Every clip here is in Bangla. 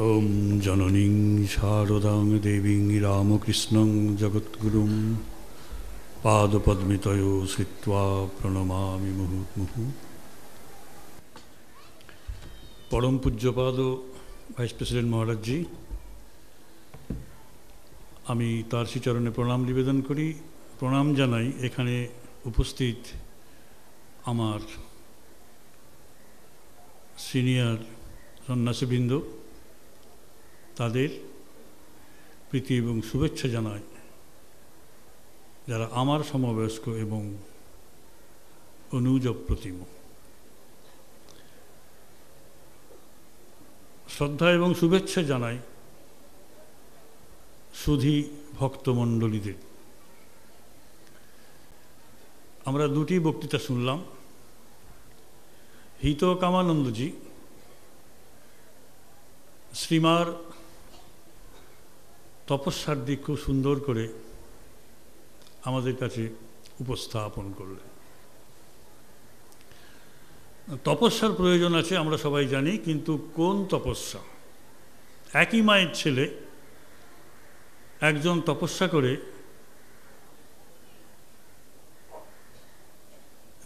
ॐ जननीं शारदां देवीं रामकृष्णं जगद्गुरुं पादपद्मितयो श्रुत्वा প্রণমামি মুহুর্মুহু পরম পূজ্যপাদ ভাইস প্রেসিডেন্ট মহারাজজি আমি তার শ্রীচরণে প্রণাম নিবেদন করি প্রণাম জানাই এখানে উপস্থিত আমার সিনিয়র সন্ন্যাসীবৃন্দ তাদের প্রীতি এবং শুভেচ্ছা জানাই যারা আমার সমবয়স্ক এবং অনুজ প্রতিম শ্রদ্ধা এবং শুভেচ্ছা জানাই সুধী ভক্তমণ্ডলীদের। আমরা দুটি বক্তৃতা শুনলাম। হিত কামানন্দজি শ্রীমার তপস্যার দিক খুব সুন্দর করে আমাদের কাছে উপস্থাপন করলেন। তপস্যার প্রয়োজন আছে, আমরা সবাই জানি, কিন্তু কোন তপস্যা? একই মায়ের ছেলে একজন তপস্যা করে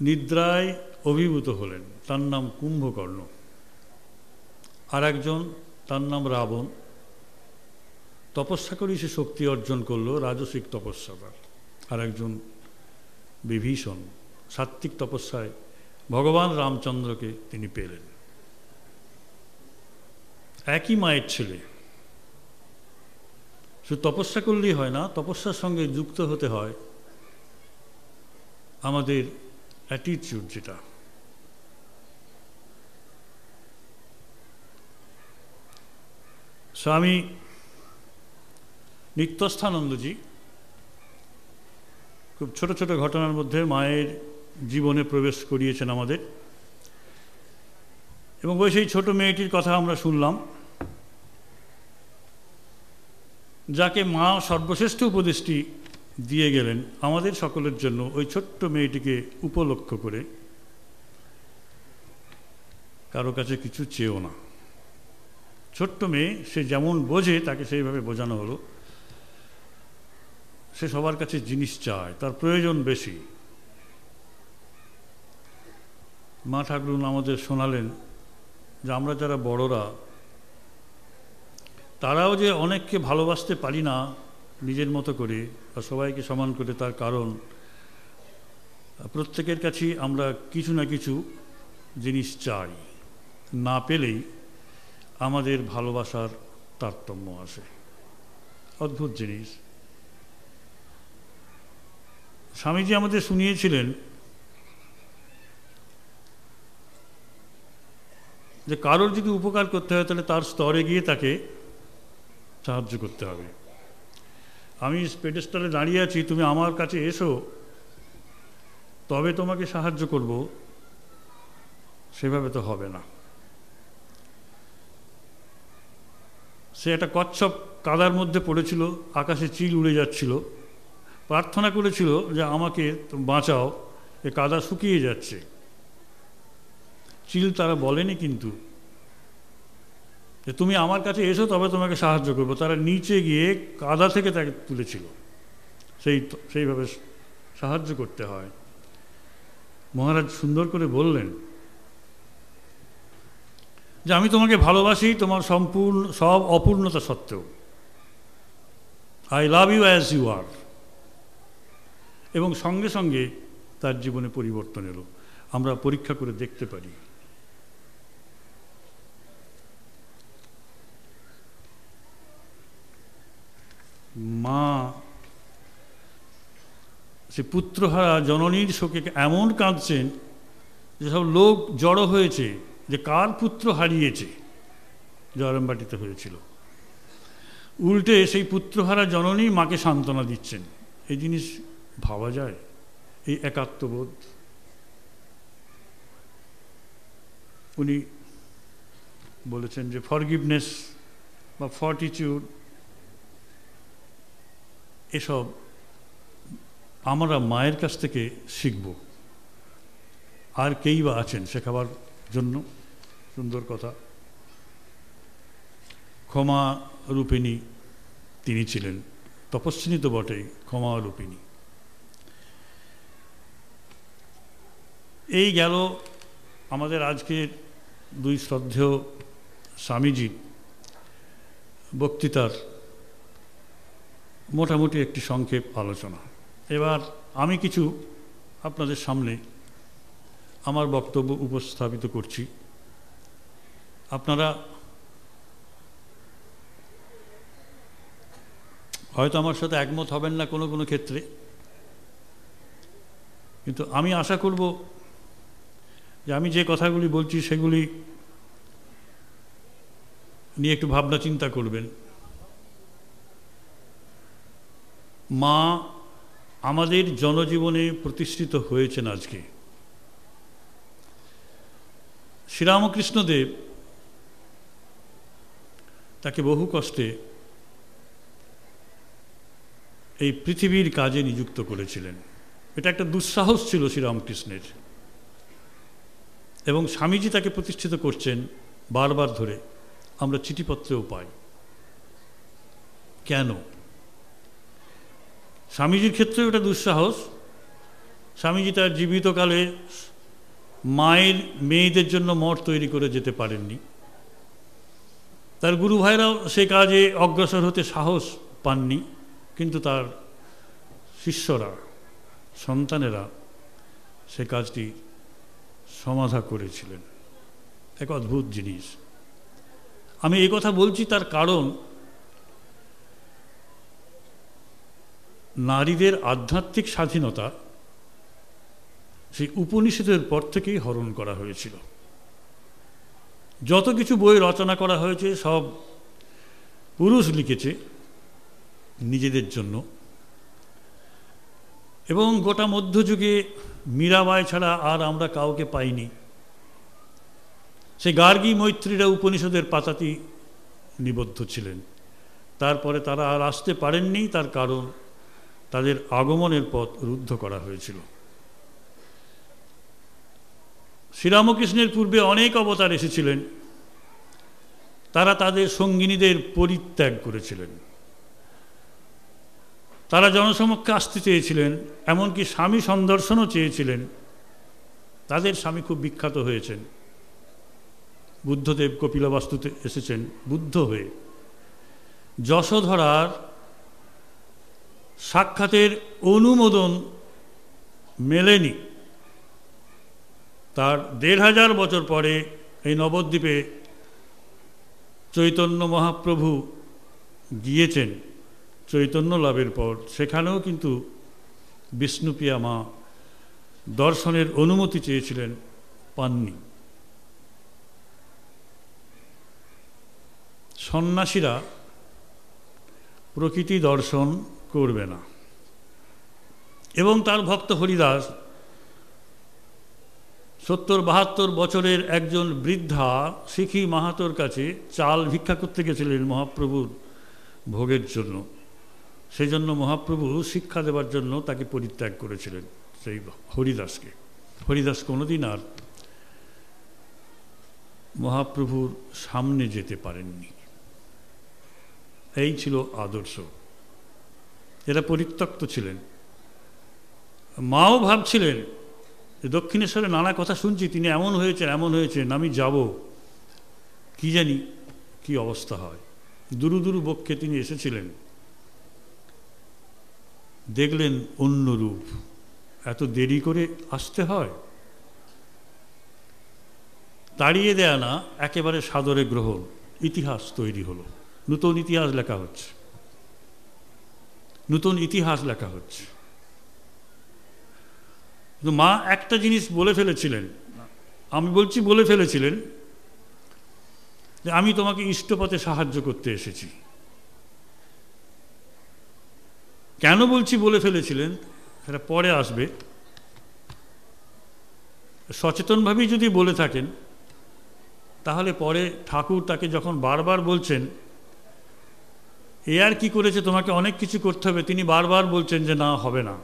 নিদ্রায় অভিভূত হলেন, তার নাম কুম্ভকর্ণ। আর একজন তার নাম রাবণ। তপস্যা করেই সে শক্তি অর্জন করল রাজসিক তপস্যা তার আর একজন বিভীষণ সাত্বিক তপস্যায় ভগবান রামচন্দ্রকে তিনি পেলেন। একই মায়ের ছেলে। শুধু তপস্যা করলেই হয় না, তপস্যার সঙ্গে যুক্ত হতে হয় আমাদের অ্যাটিটিউড যেটা। স্বামী নিত্যস্থানন্দজি খুব ছোট ছোট ঘটনার মধ্যে মায়ের জীবনে প্রবেশ করিয়েছেন আমাদের। এবং ওই সেই ছোট মেয়েটির কথা আমরা শুনলাম। যাকে মা সর্বশ্রেষ্ঠ উপদেশটি দিয়ে গেলেন আমাদের সকলের জন্য ওই ছোট্ট মেয়েটিকে উপলক্ষ করে। কারও কাছে কিছু চেয়েও না। ছোট্ট মেয়ে, সে যেমন বোঝে, তাকে সেইভাবে বোঝানো হলো। সে সবার কাছে জিনিস চায়, তার প্রয়োজন বেশি। মা ঠাকুরুন আমাদের শোনালেন যে আমরা যারা বড়রা, তারাও যে অনেককে ভালোবাসতে পারি না নিজের মতো করে বা সবাইকে সমান করে তার কারণ, প্রত্যেকের কাছেই আমরা কিছু না কিছু জিনিস চাই। না পেলেই আমাদের ভালোবাসার তারতম্য আসে। অদ্ভুত জিনিস। স্বামীজি আমাদের শুনিয়েছিলেন যে কারোর যদি উপকার করতে হয় তাহলে তার স্তরে গিয়ে তাকে সাহায্য করতে হবে। আমি পেডেস্টালে দাঁড়িয়ে আছি, তুমি আমার কাছে এসো, তবে তোমাকে সাহায্য করব। সেভাবে তো হবে না। সে একটা কচ্ছপ কাদার মধ্যে পড়েছিল, আকাশে চিল উড়ে যাচ্ছিল। প্রার্থনা করেছিল যে আমাকে বাঁচাও, এ কাদা শুকিয়ে যাচ্ছে। চিল তারা বলেনি কিন্তু যে তুমি আমার কাছে এসো, তবে তোমাকে সাহায্য করব। তারা নিচে গিয়ে কাদা থেকে তাকে তুলেছিল। সেই সেইভাবে সাহায্য করতে হয়। মহারাজ সুন্দর করে বললেন, যে আমি তোমাকে ভালোবাসি, তোমার সম্পূর্ণ, সব অপূর্ণতা সত্ত্বেও। I love you as you are এবং সঙ্গে সঙ্গে তার জীবনে পরিবর্তন এলো। আমরা পরীক্ষা করে দেখতে পারি। মা, সে পুত্রহারা জননীর শোকে এমন কাঁদছেন যে সব লোক জড়ো হয়েছে যে কার পুত্র হারিয়েছে জয়রামবাটিতে হয়েছিল। উল্টে সেই পুত্রহারা জননী মাকে সান্ত্বনা দিচ্ছেন। এই জিনিস ভাবা যায়? এই একাত্মবোধ। উনি বলেছেন যে ফরগিভনেস বা ফর্টিটিউড এসব আমরা মায়ের কাছ থেকে শিখব। আর কেই বা আছেন শেখাবার জন্য? সুন্দর কথা। ক্ষমা রূপিণী তিনি ছিলেন। তপস্বিনী তো বটেই, ক্ষমা রূপিণী। এই গেল আমাদের আজকের দুই শ্রদ্ধেয় স্বামীজি। বক্তৃতার মোটামুটি একটি সংক্ষেপ আলোচনা। এবার আমি কিছু আপনাদের সামনে আমার বক্তব্য উপস্থাপিত করছি। আপনারা হয়তো আমার সাথে একমত হবেন না কোনো কোনো ক্ষেত্রে। কিন্তু আমি আশা করব যে আমি যে কথাগুলি বলছি সেগুলি নিয়ে একটু ভাবনা চিন্তা করবেন। মা আমাদের জনজীবনে প্রতিষ্ঠিত হয়েছেন আজকে। শ্রীরামকৃষ্ণদেব তাকে বহু কষ্টে এই পৃথিবীর কাজে নিযুক্ত করেছিলেন। এটা একটা দুঃসাহস ছিল শ্রীরামকৃষ্ণের। এবং স্বামীজি তাকে প্রতিষ্ঠিত করছেন বারবার ধরে। আমরা চিঠিপত্রেও পাই। কেন? স্বামীজির ক্ষেত্রে ওটা দুঃসাহস। স্বামীজি তার জীবিতকালে মায়ের, মেয়েদের জন্য মঠ তৈরি করে যেতে পারেননি। তার গুরু ভাইরাও সে কাজে অগ্রসর হতে সাহস পাননি, কিন্তু তার শিষ্যরা, সন্তানেরা সে কাজটি সমাধা করেছিলেন। এক অদ্ভুত জিনিস। আমি এই কথা বলছি তার কারণ, নারীদের আধ্যাত্মিক স্বাধীনতা সেই উপনিষদের পর থেকেই হরণ করা হয়েছিল। যত কিছু বই রচনা করা হয়েছে, সব পুরুষ লিখেছে নিজেদের জন্য। এবং গোটা মধ্যযুগে মীরাবাই ছাড়া আর আমরা কাউকে পাইনি। সে গার্গী মৈত্রীরা উপনিষদের পাতাতেই নিবদ্ধ ছিলেন। তারপরে তারা আর আসতে পারেননি, তার কারণ তাদের আগমনের পথ রুদ্ধ করা হয়েছিল। শ্রীরামকৃষ্ণের পূর্বে অনেক অবতার এসেছিলেন। তারা তাদের সঙ্গিনীদের পরিত্যাগ করেছিলেন। তারা জনসমক্ষে আসতে চেয়েছিলেন, এমনকি স্বামী সন্দর্শনও চেয়েছিলেন। তাদের স্বামী খুব বিখ্যাত হয়েছেন। বুদ্ধদেব কপিলবাস্তুতে এসেছেন, বুদ্ধ হয়ে। যশোধরার সাক্ষাতের অনুমোদন মেলেনি। তার দেড় হাজার বছর পরে এই নবদ্বীপে চৈতন্য মহাপ্রভু গিয়েছেন। চৈতন্য লাভের পর, সেখানেও কিন্তু বিষ্ণুপ্রিয়া মা দর্শনের অনুমতি চেয়েছিলেন পাননি। সন্ন্যাসীরা প্রকৃতি দর্শন করবে না। এবং তার ভক্ত হরিদাস সত্তর বাহাত্তর বছরের একজন বৃদ্ধা শিখি মাহাতোর কাছে চাল ভিক্ষা করতে গেছিলেন মহাপ্রভুর ভোগের জন্য। সেই জন্য মহাপ্রভু শিক্ষা দেবার জন্য তাকে পরিত্যাগ করেছিলেন, সেই হরিদাসকে। হরিদাস কোনোদিন আর মহাপ্রভুর সামনে যেতে পারেননি। এই ছিল আদর্শ। এরা পরিত্যক্ত ছিলেন। মাও ভাবছিলেন যে দক্ষিণেশ্বরে নানা কথা শুনছি, তিনি এমন হয়েছেন এমন হয়েছেন, আমি যাব। কি জানি কি অবস্থা হয়? দুরু দুরু বক্ষে তিনি এসেছিলেন। দেখলেন অন্য রূপ। এত দেরি করে আসতে হয়? তাড়িয়ে দেয়া না, একেবারে সাদরে গ্রহণ। ইতিহাস তৈরি হলো। নতুন ইতিহাস লেখা হচ্ছে। নতুন ইতিহাস লেখা হচ্ছে। মা একটা জিনিস বলে ফেলেছিলেন। আমি বলছি বলে ফেলেছিলেন যে আমি তোমাকে ইষ্টপথে সাহায্য করতে এসেছি। কেন বলছি বলে ফেলেছিলেন? সেটা পরে আসবে। সচেতনভাবেই যদি বলে থাকেন, তাহলে পরে ঠাকুর তাকে যখন বারবার বলছেন, এ আর কি করেছে? তোমাকে অনেক কিছু করতে হবে। তিনি বারবার বলছেন যে, না, হবে না।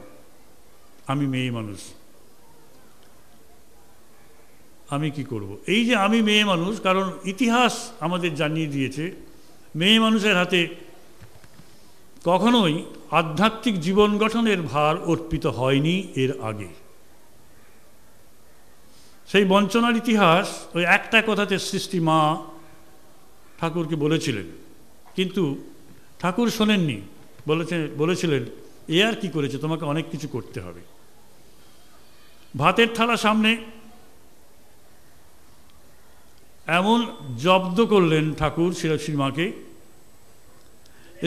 আমি মেয়ে মানুষ। আমি কি করব। এই যে আমি মেয়ে মানুষ, কারণ ইতিহাস আমাদের জানিয়ে দিয়েছে, মেয়ে মানুষের হাতে কখনোই আধ্যাত্মিক জীবন গঠনের ভার অর্পিত হয়নি এর আগে। সেই বঞ্চনার ইতিহাস ওই একটা কথাতে সৃষ্টি মা ঠাকুরকে বলেছিলেন। কিন্তু ঠাকুর শোনেননি, বলেছে, বলেছিলেন, এ আর কি করেছে? তোমাকে অনেক কিছু করতে হবে। ভাতের থালা সামনে এমন জব্দ করলেন ঠাকুর শিরাশ্রী মাকে যে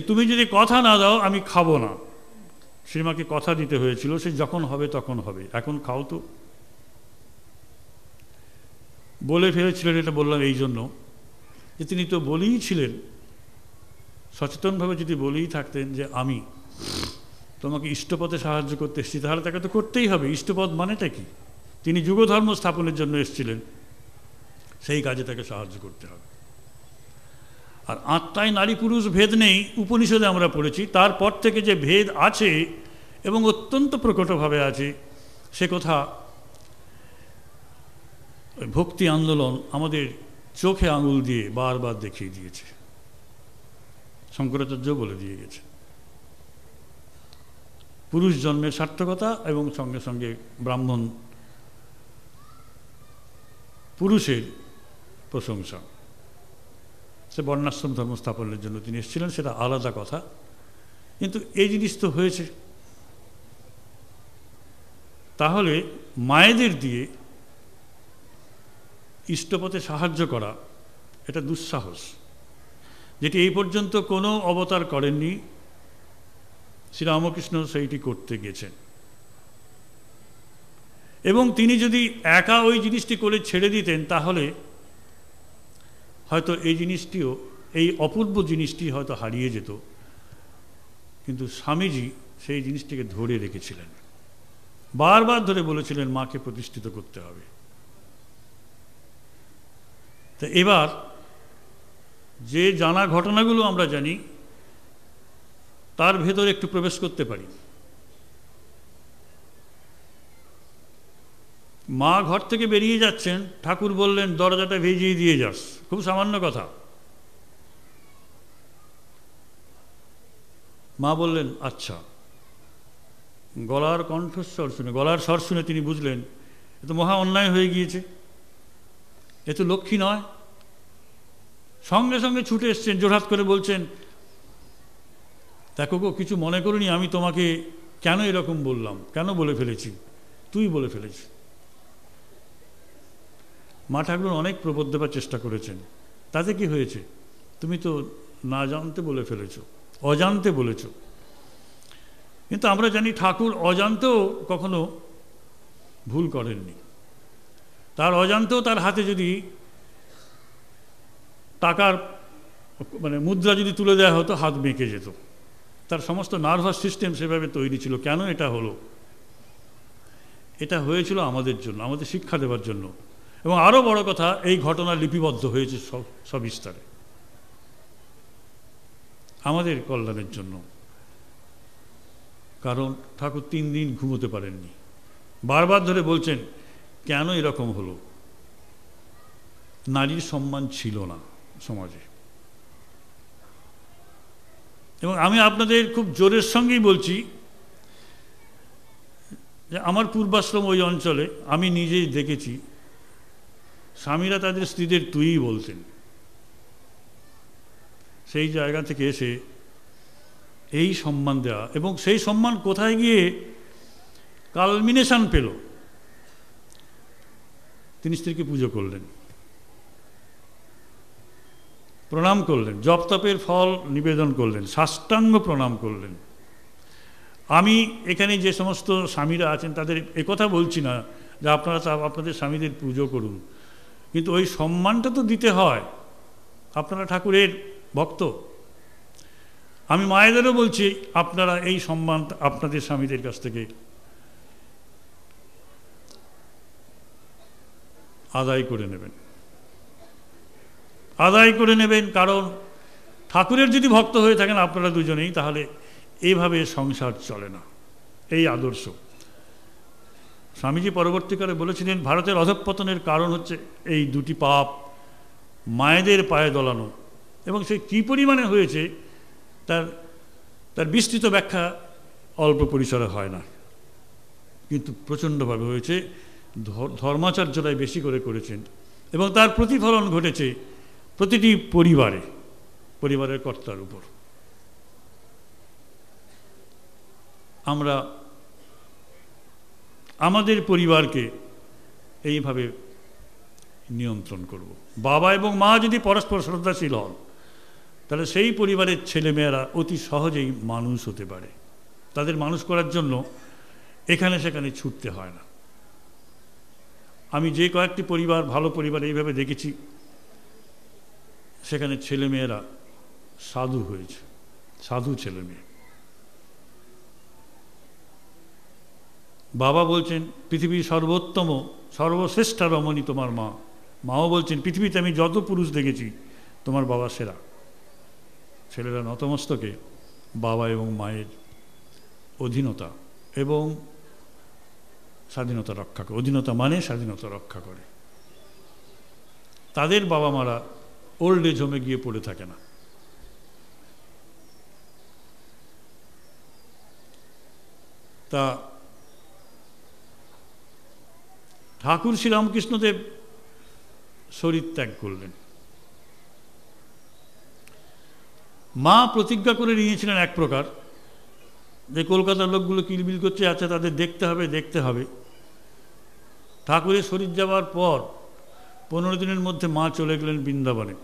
তুমি যদি কথা না দাও, আমি খাব না। শ্রীমাকে কথা দিতে হয়েছিল, সে যখন হবে তখন হবে। এখন খাও তো। বলে ফেলেছিলেন এটা বললাম এই জন্য যে তিনি তো বলেই ছিলেন, সচেতনভাবে যদি বলেই থাকতেন যে আমি তোমাকে ইষ্টপথে সাহায্য করতে এসেছি, তাহলে তাকে তো করতেই হবে। ইষ্টপথ মানেটা কি? তিনি যুগধর্ম স্থাপনের জন্য এসেছিলেন, সেই কাজে তাকে সাহায্য করতে হবে। আর আত্মায় নারী পুরুষ ভেদ নেই, উপনিষদে আমরা পড়েছি। তারপর থেকে যে ভেদ আছে এবং অত্যন্ত প্রকটভাবে আছে, সে কথা ভক্তি আন্দোলন আমাদের চোখে আঙুল দিয়ে বারবার দেখিয়ে দিয়েছে। শঙ্করাচার্য বলে দিয়ে গেছে। পুরুষ জন্মের সার্থকতা এবং সঙ্গে সঙ্গে ব্রাহ্মণ পুরুষের প্রশংসা। সে বর্ণাশ্রম ধর্ম স্থাপনের জন্য তিনি এসেছিলেন, সেটা আলাদা কথা। কিন্তু এই জিনিস তো হয়েছে। তাহলে মায়েদের দিয়ে ইষ্টপথে সাহায্য করা, এটা দুঃসাহস। যেটি এই পর্যন্ত কোনো অবতার করেননি। শ্রীরামকৃষ্ণ সেইটি করতে গেছেন। এবং তিনি যদি একা ওই জিনিসটি করে ছেড়ে দিতেন, তাহলে হয়তো এই জিনিসটিও, এই অপূর্ব জিনিসটি হয়তো হারিয়ে যেত। কিন্তু স্বামীজি সেই জিনিসটিকে ধরে রেখেছিলেন। বারবার ধরে বলেছিলেন, মাকে প্রতিষ্ঠিত করতে হবে। তো এবার যে জানা ঘটনাগুলো আমরা জানি, তার ভেতরে একটু প্রবেশ করতে পারি। মা ঘর থেকে বেরিয়ে যাচ্ছেন, ঠাকুর বললেন, দরজাটা ভেজিয়ে দিয়ে যাস। খুব সামান্য কথা। মা বললেন আচ্ছা। গলার কণ্ঠস্বর শুনে, গলার স্বর শুনে তিনি বুঝলেন, এ তো মহা অন্যায় হয়ে গিয়েছে। এ তো লক্ষ্মী নয়। সঙ্গে সঙ্গে ছুটে এসছেন, জোরহাত করে বলছেন, দেখো গো, কিছু মনে করিনি আমি তোমাকে কেন এরকম বললাম? কেন বলে ফেলেছি? তুই বলে ফেলেছি মা ঠাকুর অনেক প্রবোধ দেবার চেষ্টা করেছেন। তাতে কি হয়েছে? তুমি তো না জানতে বলে ফেলেছ, অজান্তে বলেছ। কিন্তু আমরা জানি ঠাকুর অজান্তেও কখনো ভুল করেননি। তার অজান্তেও তার হাতে যদি টাকার মানে মুদ্রা যদি তুলে দেওয়া হতো, হাত বেঁকে যেত। তার সমস্ত নার্ভাস সিস্টেম সেভাবে তৈরি ছিল। কেন এটা হলো? এটা হয়েছিল আমাদের জন্য, আমাদের শিক্ষা দেওয়ার জন্য। এবং আরও বড় কথা, এই ঘটনা লিপিবদ্ধ হয়েছে সব সবিস্তারে আমাদের কল্যাণের জন্য। কারণ ঠাকুর তিন দিন ঘুমোতে পারেননি। বারবার ধরে বলছেন, কেন এরকম হলো? নারীর সম্মান ছিল না সমাজে। এবং আমি আপনাদের খুব জোরের সঙ্গেই বলছি যে আমার পূর্বাশ্রম ওই অঞ্চলে আমি নিজেই দেখেছি স্বামীরা তাদের স্ত্রীদের তুই বলতেন। সেই জায়গা থেকে এসে এই সম্মান দেওয়া এবং সেই সম্মান কোথায় গিয়ে কালমিনেশন পেল? তিনি স্ত্রীকে পুজো করলেন। প্রণাম করলেন, জপতপের ফল নিবেদন করলেন, সাষ্টাঙ্গ প্রণাম করলেন। আমি এখানে যে সমস্ত স্বামীরা আছেন তাদের একথা বলছি না যে আপনারা আপনাদের স্বামীদের পুজো করুন। কিন্তু ওই সম্মানটা তো দিতে হয়। আপনারা ঠাকুরের ভক্ত। আমি মায়েদেরও বলছি, আপনারা এই সম্মান আপনাদের স্বামীদের কাছ থেকে আদায় করে নেবেন। আদায় করে নেবেন কারণ ঠাকুরের যদি ভক্ত হয়ে থাকেন আপনারা দুজনেই, তাহলে এইভাবে সংসার চলে না। এই আদর্শ। স্বামীজি পরবর্তীকালে বলেছিলেন, ভারতের অধঃপতনের কারণ হচ্ছে এই দুটি পাপ, মায়েদের পায়ে দলানো। এবং সে কী পরিমাণে হয়েছে, তার তার বিস্তৃত ব্যাখ্যা অল্প পরিসরে হয় না। কিন্তু প্রচণ্ডভাবে হয়েছে ধর্মাচার্যরাই বেশি করে করেছেন। এবং তার প্রতিফলন ঘটেছে প্রতিটি পরিবারে, পরিবারের কর্তার উপর। আমরা আমাদের পরিবারকে এইভাবে নিয়ন্ত্রণ করব। বাবা এবং মা যদি পরস্পর শ্রদ্ধাশীল হন, তাহলে সেই পরিবারের ছেলেমেয়েরা অতি সহজেই মানুষ হতে পারে। তাদের মানুষ করার জন্য এখানে সেখানে ছুটতে হয় না। আমি যে কয়েকটি পরিবার, ভালো পরিবার এইভাবে দেখেছি, সেখানে ছেলেমেয়েরা সাধু হয়েছে, সাধু ছেলে বাবা বলছেন, পৃথিবীর সর্বোত্তম, সর্বশ্রেষ্ঠ রমণী তোমার মা। মাও বলছেন, পৃথিবীতে আমি যত পুরুষ দেখেছি, তোমার বাবা সেরা। ছেলেরা নতমস্তকে বাবা এবং মায়ের অধীনতা এবং স্বাধীনতা রক্ষা করে। অধীনতা মানে স্বাধীনতা রক্ষা করে। তাদের বাবা মারা ওল্ড এজ হোমে গিয়ে পড়ে থাকে না। তা ঠাকুর শ্রীরামকৃষ্ণদেব শরীর ত্যাগ করলেন। মা প্রতিজ্ঞা করে নিয়েছিলেন এক প্রকার যে কলকাতার লোকগুলো কিলবিল করছে আছে তাদের দেখতে হবে দেখতে হবে। ঠাকুরের শরীর যাওয়ার পর পনেরো দিনের মধ্যে মা চলে গেলেন বৃন্দাবনে।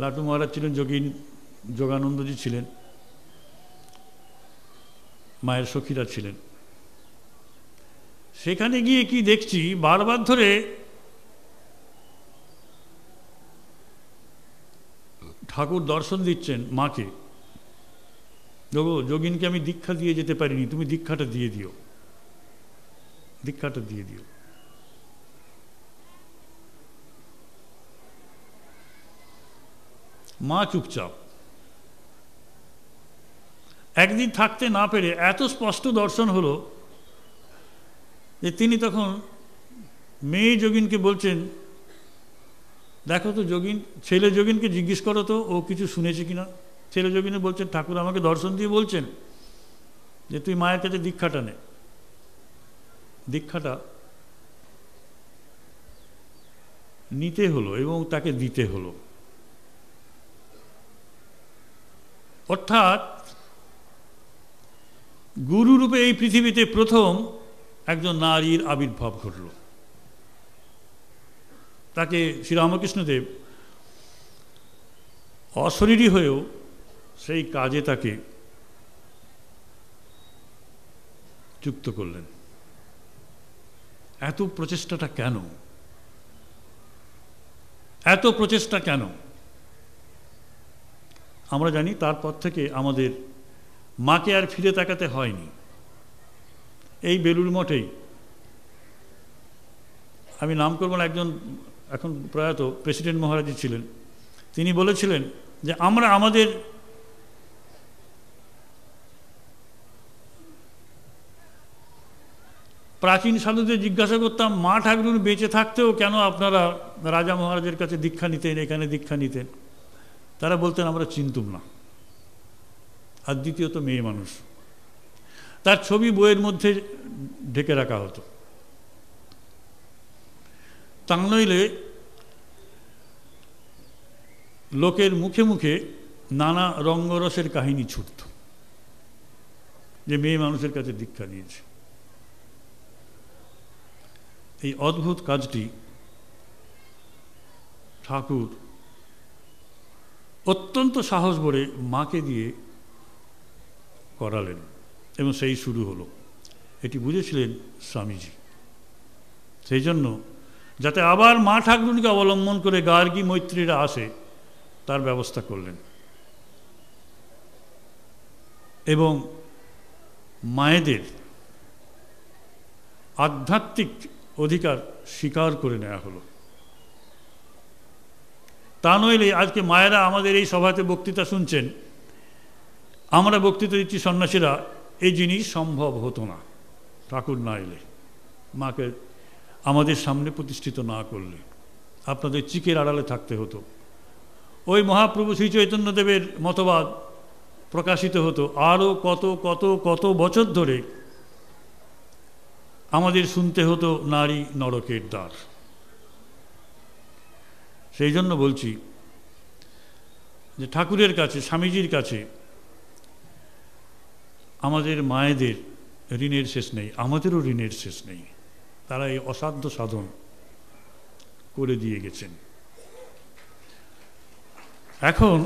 লাটু মহারাজ ছিলেন, যোগীন যোগানন্দজি ছিলেন, মায়ের সখীরা ছিলেন। সেখানে গিয়ে কি দেখছি? বারবার ধরে ঠাকুর দর্শন দিচ্ছেন মাকে। যোগো যোগিনকে আমি দীক্ষা দিয়ে যেতে পারিনি, তুমি দীক্ষাটা দিয়ে দিও। দীক্ষাটা দিয়ে দিও। মা চুপচাপ। একদিন থাকতে না পেরে এত স্পষ্ট দর্শন হলো যে তিনি তখন মেয়ে যোগিনকে বলছেন, দেখো তো যোগিন, ছেলে যোগিনকে জিজ্ঞেস করো তো, ও কিছু শুনেছে কিনা? ছেলে যোগিনে বলছেন, ঠাকুর আমাকে দর্শন দিয়ে বলছেন যে তুই মায়ের কাছে দীক্ষাটা নে। দীক্ষাটা নিতে হলো এবং তাকে দিতে হলো। অর্থাৎ গুরুরূপে এই পৃথিবীতে প্রথম একজন নারীর আবির্ভাব ঘটল। তাকে শ্রীরামকৃষ্ণদেব অশরীরী হয়েও সেই কাজে তাকে যুক্ত করলেন। এত প্রচেষ্টাটা কেন? এত প্রচেষ্টা কেন? আমরা জানি তারপর থেকে আমাদের মাকে আর ফিরে তাকাতে হয়নি। এই বেলুর মঠেই। আমি নাম করব না, একজন এখন প্রয়াত প্রেসিডেন্ট মহারাজি ছিলেন। তিনি বলেছিলেন যে, আমরা আমাদের প্রাচীন সাধুদের জিজ্ঞাসা করতাম, মা ঠাকুর বেঁচে থাকতেও কেন আপনারা রাজা মহারাজের কাছে দীক্ষা নিতেন, এখানে দীক্ষা নিতেন? তারা বলতেন, আমরা চিনতুম না। আর দ্বিতীয়ত মেয়ে মানুষ। তার ছবি বইয়ের মধ্যে ঢেকে রাখা হতো। তা নইলে লোকের মুখে মুখে নানা রঙ্গরসের কাহিনী ছুটত, যে মেয়ে মানুষের কাছে দীক্ষা নিয়েছে। এই অদ্ভুত কাজটি ঠাকুর অত্যন্ত সাহস ভরে মাকে দিয়ে করালেন। এবং সেই শুরু হলো। এটি বুঝেছিলেন স্বামীজি। সেই জন্য যাতে আবার মা ঠাকুরকে অবলম্বন করে গার্গী মৈত্রীরা আসে, তার ব্যবস্থা করলেন। এবং মায়েদের আধ্যাত্মিক অধিকার স্বীকার করে নেওয়া হলো। তা নইলে আজকে মায়েরা আমাদের এই সভাতে বক্তৃতা শুনছেন। আমরা বক্তৃতা দিচ্ছি সন্ন্যাসীরা এই জিনিস সম্ভব হতো না, ঠাকুর না এলে। মাকে আমাদের সামনে প্রতিষ্ঠিত না করলে, আপনাদের চিকের আড়ালে থাকতে হতো। ওই মহাপ্রভু শ্রী চৈতন্যদেবের মতবাদ প্রকাশিত হতো আরও কত কত কত বছর ধরে আমাদের শুনতে হতো নারী নরকের দ্বার। সেই জন্য বলছি যে ঠাকুরের কাছে, স্বামীজির কাছে আমাদের মায়েদের ঋণের শেষ নেই, আমাদেরও ঋণের শেষ নেই। তারা এই অসাধ্য সাধন করে দিয়ে গেছেন। এখন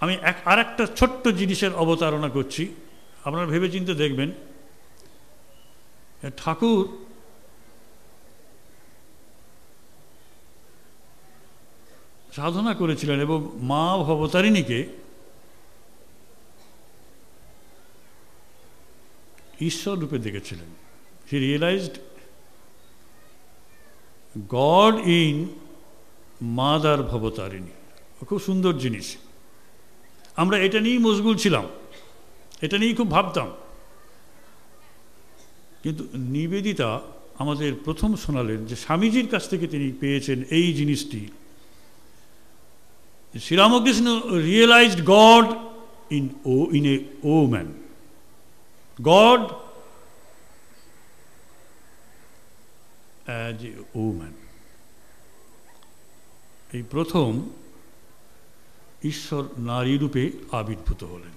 আমি এক আর একটা ছোট্ট জিনিসের অবতারণা করছি। আপনারা ভেবে চিনতে দেখবেন, ঠাকুর সাধনা করেছিলেন এবং মা ভবতারিণীকে ঈশ্বর রূপে দেখেছিলেন। He realized God in mother Bhavatarini খুব সুন্দর জিনিস। আমরা এটা নিয়েই মশগুল ছিলাম। এটা নিয়েই খুব ভাবতাম। কিন্তু নিবেদিতা আমাদের প্রথম শোনালেন যে স্বামীজির কাছ থেকে তিনি পেয়েছেন এই জিনিসটি। Sri Ramakrishna realized God in O in a woman God as a woman এই প্রথম ঈশ্বর নারী রূপে আবির্ভূত হলেন।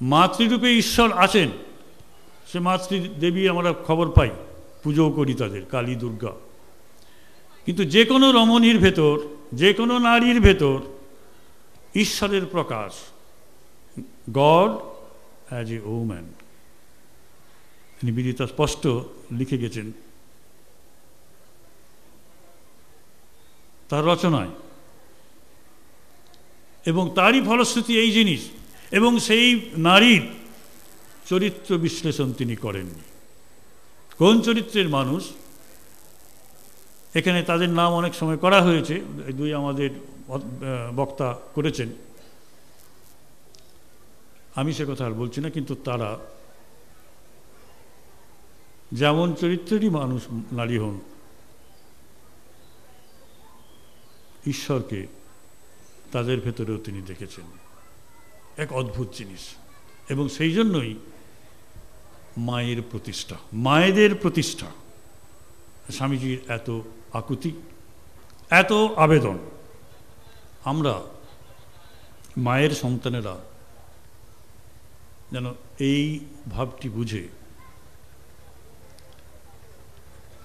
মাতৃরূপে ঈশ্বর আছেন। সে মাতৃ দেবী আমরা খবর পাই, পুজোও করি তাদের, কালী দুর্গা। কিন্তু যে কোনো রমণীর ভেতর, যে কোনো নারীর ভেতর ঈশ্বরের প্রকাশ। God as a woman Nivedita স্পষ্ট লিখে গেছেন। তার রচনায়। এবং তারই ফলশ্রুতি এই জিনিস। এবং সেই নারীর চরিত্র বিশ্লেষণ তিনি করেননি। কোন চরিত্রের মানুষ? এখানে তাদের নাম অনেক সময় করা হয়েছে। দুই আমাদের বক্তা করেছেন। আমি সে কথা আর বলছি না, কিন্তু তারা যেমন চরিত্রেরই মানুষ নারী হন, ঈশ্বরকে তাদের ভেতরেও তিনি দেখেছেন। এক অদ্ভুত জিনিস। এবং সেই জন্যই মায়ের প্রতিষ্ঠা, মায়েদের প্রতিষ্ঠা। স্বামীজির এত আকুতি, এত আবেদন। আমরা মায়ের সন্তানেরা যেন এই ভাবটি বুঝে।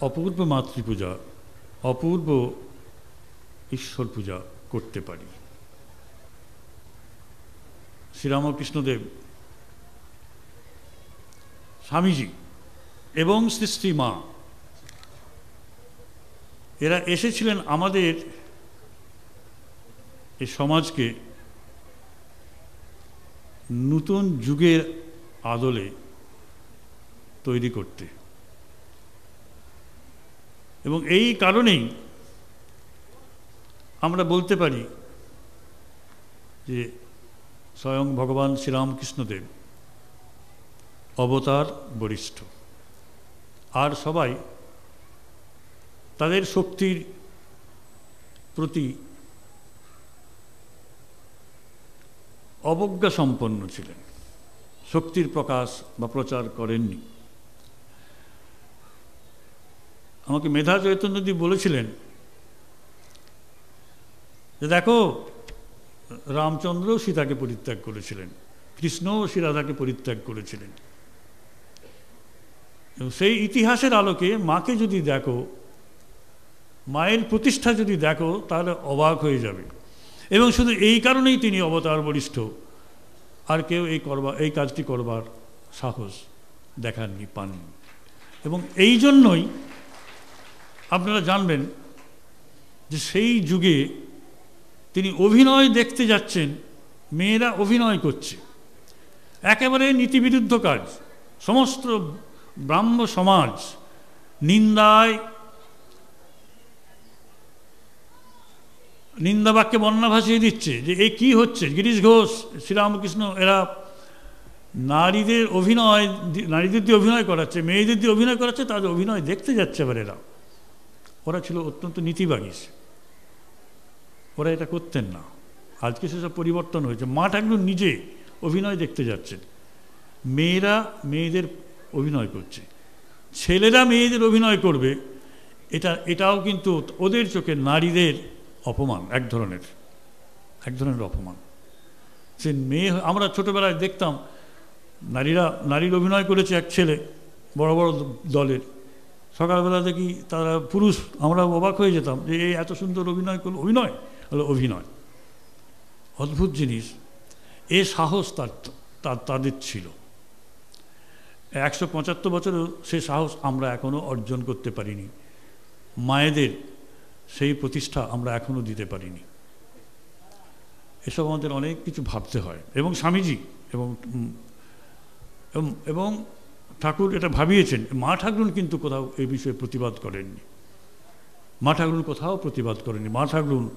অপূর্ব মাতৃপূজা, অপূর্ব ঈশ্বর পূজা করতে পারি। শ্রীরামকৃষ্ণদেব, স্বামীজি এবং শ্রী মা, এরা এসেছিলেন আমাদের এই সমাজকে নতুন যুগের আদলে তৈরি করতে। এবং এই কারণেই আমরা বলতে পারি যে স্বয়ং ভগবান শ্রীরামকৃষ্ণদেব অবতার বরিষ্ঠ। আর সবাই তাদের শক্তির প্রতি অবজ্ঞা সম্পন্ন ছিলেন। শক্তির প্রকাশ বা প্রচার করেননি। আমাকে মেধা চৈতন্যদী বলেছিলেন যে দেখো, রামচন্দ্রও সীতাকে পরিত্যাগ করেছিলেন, কৃষ্ণও শ্রীরাধাকে পরিত্যাগ করেছিলেন। সেই ইতিহাসের আলোকে মাকে যদি দেখো, মায়ের প্রতিষ্ঠা যদি দেখো, তাহলে অবাক হয়ে যাবে। এবং শুধু এই কারণেই তিনি অবতার বরিষ্ঠ আর কেউ এই করবা, এই কাজটি করবার সাহস দেখাননি, পাননি। এবং এই জন্যই আপনারা জানবেন যে সেই যুগে তিনি অভিনয় দেখতে যাচ্ছেন, মেয়েরা অভিনয় করছে। একেবারে নীতিবিরুদ্ধ কাজ। সমস্ত ব্রাহ্ম সমাজ নিন্দায় নিন্দাবাক্যে বন্যা ভাসিয়ে দিচ্ছে যে এই কি হচ্ছে? গিরিশ ঘোষ, শ্রীরামকৃষ্ণ, এরা নারীদের অভিনয়, নারীদের দিয়ে অভিনয় করাচ্ছে, মেয়েদের দিয়ে অভিনয় করাচ্ছে, তাদের অভিনয় দেখতে যাচ্ছে এবার এরা। ওরা ছিল অত্যন্ত নীতিবাগীশ ওরা এটা করতেন না। আজকে সেসব পরিবর্তন হয়েছে। মা ঠাকুর নিজে অভিনয় দেখতে যাচ্ছেন। মেয়েরা মেয়েদের অভিনয় করছে। ছেলেরা মেয়েদের অভিনয় করবে। এটা, এটাও কিন্তু ওদের চোখে নারীদের অপমান, এক ধরনের এক ধরনের অপমান। সে মেয়ে, আমরা ছোটোবেলায় দেখতাম, নারীরা, নারীর অভিনয় করেছে এক ছেলে, বড় বড় দলের। সকালবেলা দেখি তারা পুরুষ, আমরা অবাক হয়ে যেতাম যে এই এত সুন্দর অভিনয় করল। অভিনয়? হলো অভিনয়। অদ্ভুত জিনিস। এ সাহস তার তার, তাদের ছিল। একশো পঁচাত্তর বছরেও সে সাহস আমরা এখনও অর্জন করতে পারিনি। মায়েদের সেই প্রতিষ্ঠা আমরা এখনও দিতে পারিনি। এসব আমাদের অনেক কিছু ভাবতে হয়। এবং স্বামীজি এবং এবং- ঠাকুর এটা ভাবিয়েছেন, মা ঠাকুর কিন্তু কোথাও এই বিষয়ে প্রতিবাদ করেননি। মা ঠাকুর কোথাও প্রতিবাদ করেননি। মা ঠাকুর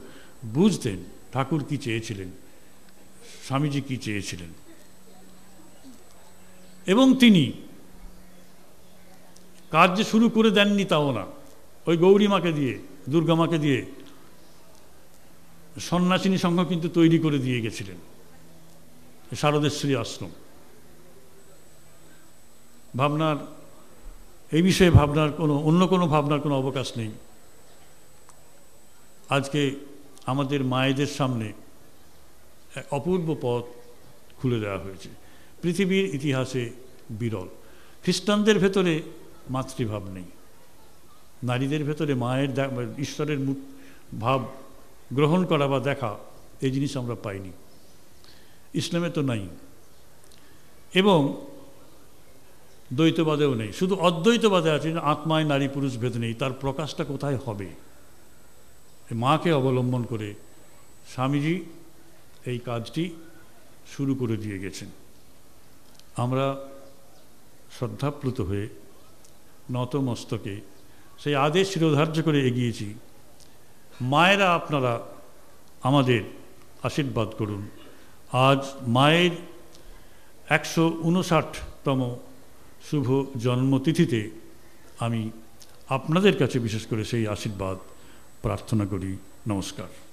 বুঝতেন ঠাকুর কি চেয়েছিলেন, স্বামীজি কি চেয়েছিলেন। এবং তিনি কাজ শুরু করে দেননি তাও না, ওই গৌরী মাকে দিয়ে দুর্গা মাকে দিয়ে সন্ন্যাসিনী সংঘ কিন্তু তৈরি করে দিয়ে গেছিলেন শারদেশ্বরী আশ্রম। ভাবনার, এই বিষয়ে ভাবনার কোনো, অন্য কোনো ভাবনার কোনো অবকাশ নেই। আজকে আমাদের মায়েদের সামনে অপূর্ব পথ খুলে দেওয়া হয়েছে। পৃথিবীর ইতিহাসে বিরল। খ্রিস্টানদের ভেতরে মাতৃভাব নেই। নারীদের ভেতরে মায়ের ঈশ্বরের ভাব গ্রহণ করা বা দেখা, এই জিনিস আমরা পাইনি। ইসলামে তো নাই। এবং দ্বৈতবাদেও নেই। শুধু অদ্বৈতবাদে আছে আত্মায় নারী পুরুষ ভেদ নেই, তার প্রকাশটা কোথায় হবে? মাকে অবলম্বন করে স্বামীজি এই কাজটি শুরু করে দিয়ে গেছেন। আমরা শ্রদ্ধাপ্লুত হয়ে নতমস্তকে সেই আদেশ শিরোধার্য করে এগিয়েছি মায়েরা আপনারা আমাদের আশীর্বাদ করুন। আজ মায়ের একশো উনষাটতম শুভ জন্মতিথিতে আমি আপনাদের কাছে বিশেষ করে সেই আশীর্বাদ প্রার্থনা করি। নমস্কার।